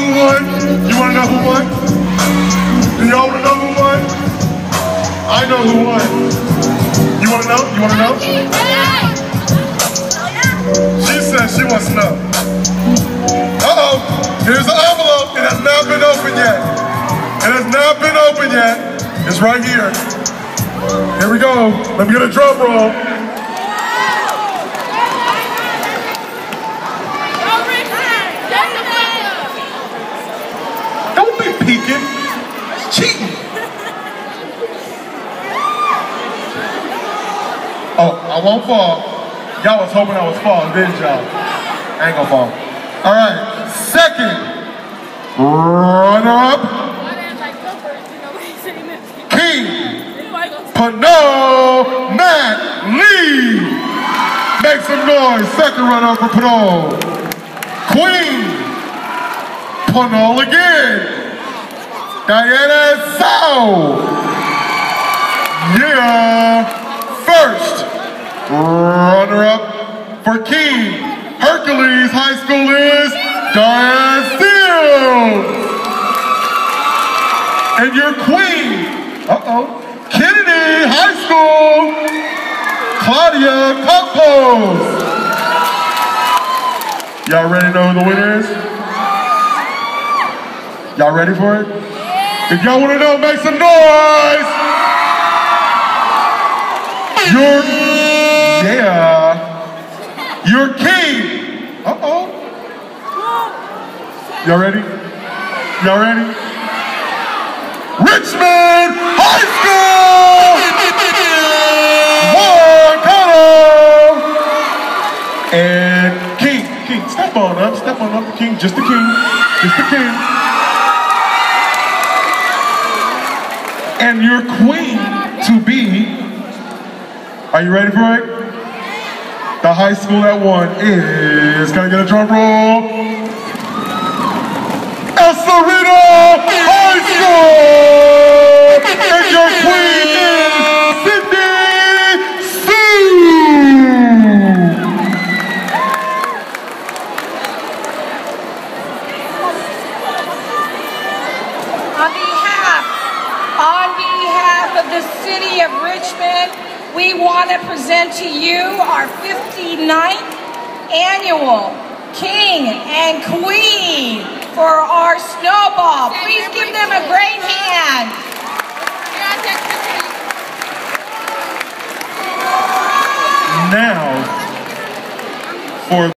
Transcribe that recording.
who won? You wanna know who won? Do y'all wanna know who won? I know who won. You wanna know? You wanna know? She says she wants to know. Uh-oh, here's an envelope. It has not been opened yet. It has not been opened yet. It's right here. Here we go. Let me get a drum roll. Don't be peeking. It's cheating. Oh, I won't fall. Y'all was hoping I was falling, didn't y'all? I ain't gonna fall. All right, second runner-up, King Pano Matt Lee. Make some noise. Second runner-up for Pano. Queen Pano again. Diana Sao. Yeah. First runner-up for King Hercules High School is Diane. And your queen, uh-oh, Kennedy High School, Claudia Campos. Y'all ready to know who the winner is? Y'all ready for it? If y'all want to know, make some noise! Your, yeah, your king. Uh-oh. Y'all ready? Y'all ready? Richmond High School! Warren And King, King, step on up, step on up, the King, just the King, just the King. And your queen to be are you ready for it? The high school that won is, I get a drum roll? El Cerrito High School! And your queen is Cindy Su! On behalf, on behalf of the city of Richmond, we want to present to you our 59th annual King and Queen for our snowball. Please give them a great hand. Now, for